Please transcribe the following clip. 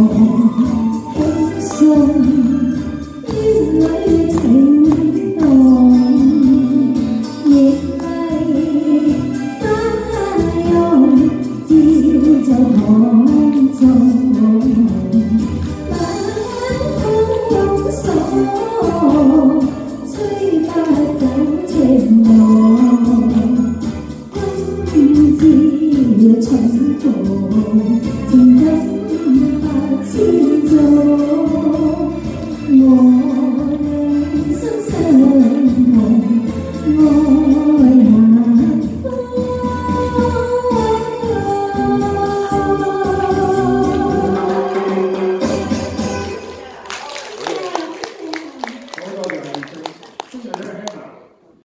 Oh, 吹不走情浓。